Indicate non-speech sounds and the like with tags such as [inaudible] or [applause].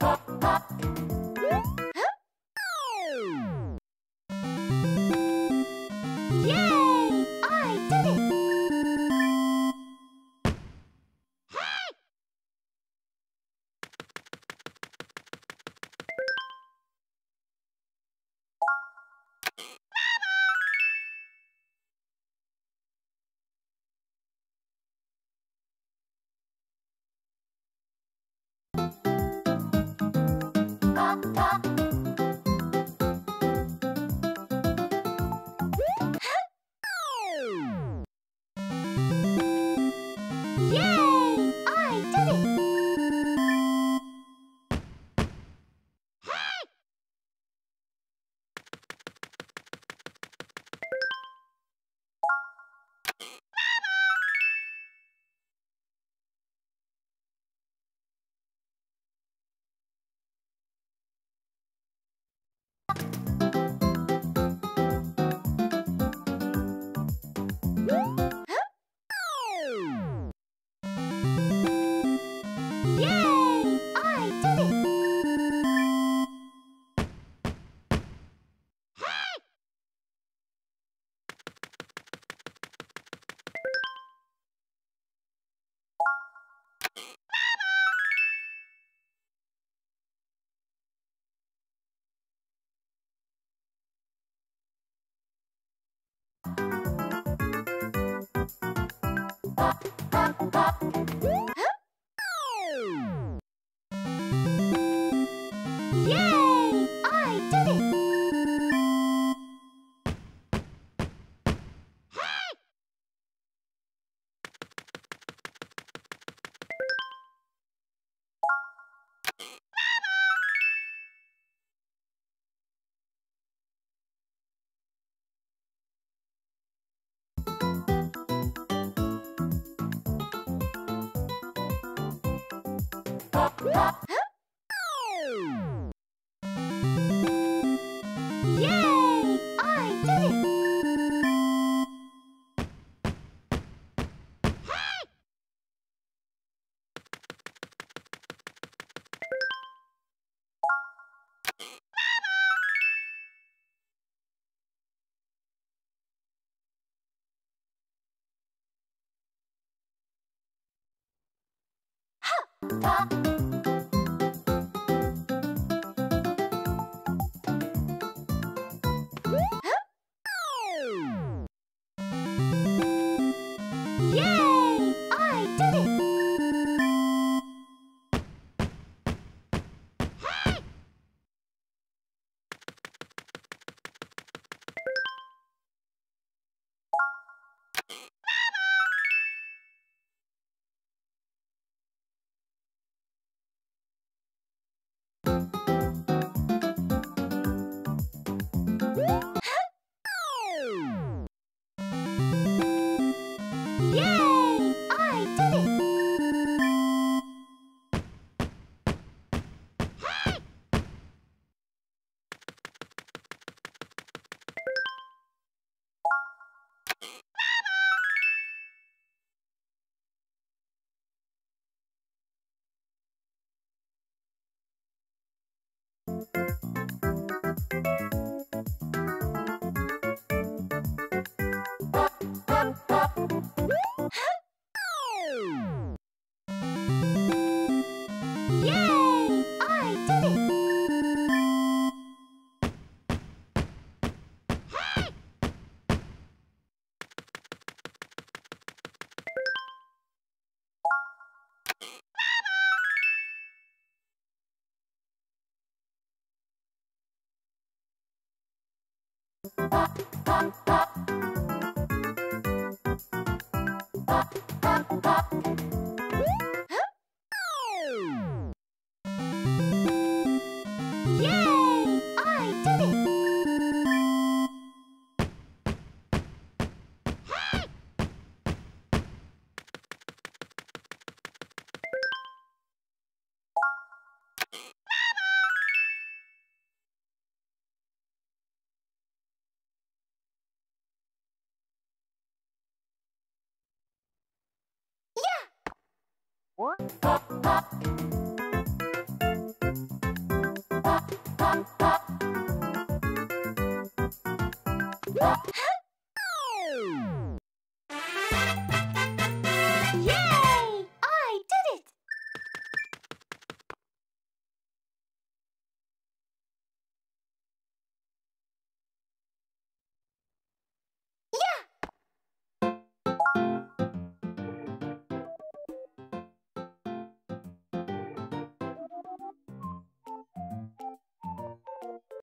pop. pa, pa. pop, pop, pop. pop, pop, pop. Yeah! [gasps] Bye. What?